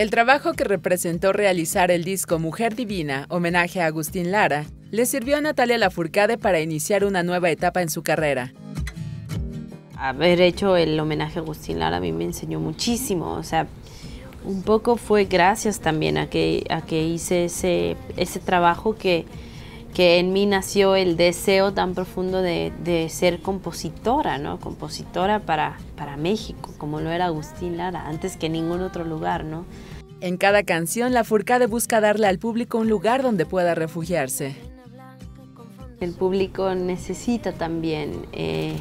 El trabajo que representó realizar el disco Mujer Divina, homenaje a Agustín Lara, le sirvió a Natalia Lafourcade para iniciar una nueva etapa en su carrera. Haber hecho el homenaje a Agustín Lara a mí me enseñó muchísimo, o sea, un poco fue gracias también a que, a que hice ese, ese trabajo que, que en mí nació el deseo tan profundo de, de, ser compositora, ¿no? Compositora para, para México, como lo era Agustín Lara, antes que en ningún otro lugar, ¿no? En cada canción, la Furcade busca darle al público un lugar donde pueda refugiarse. El público necesita también eh,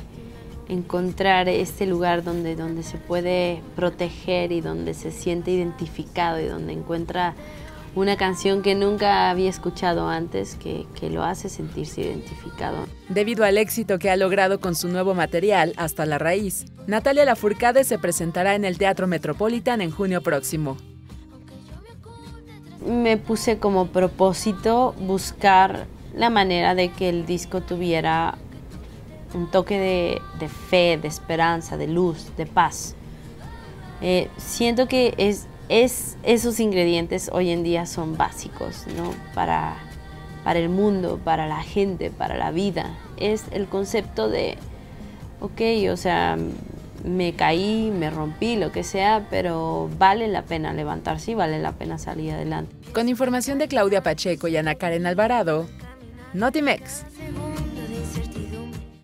encontrar este lugar donde, donde se puede proteger y donde se siente identificado y donde encuentra una canción que nunca había escuchado antes que, que, lo hace sentirse identificado. Debido al éxito que ha logrado con su nuevo material, Hasta la Raíz, Natalia Lafourcade se presentará en el Teatro Metropolitan en junio próximo. Me puse como propósito buscar la manera de que el disco tuviera un toque de, fe, de esperanza, de luz, de paz. Eh, siento que es, es, esos ingredientes hoy en día son básicos ¿no? para, para el mundo, para la gente, para la vida. Es el concepto de, ok, o sea, me caí, me rompí, lo que sea, pero vale la pena levantarse y vale la pena salir adelante. Con información de Claudia Pacheco y Ana Karen Alvarado, Notimex.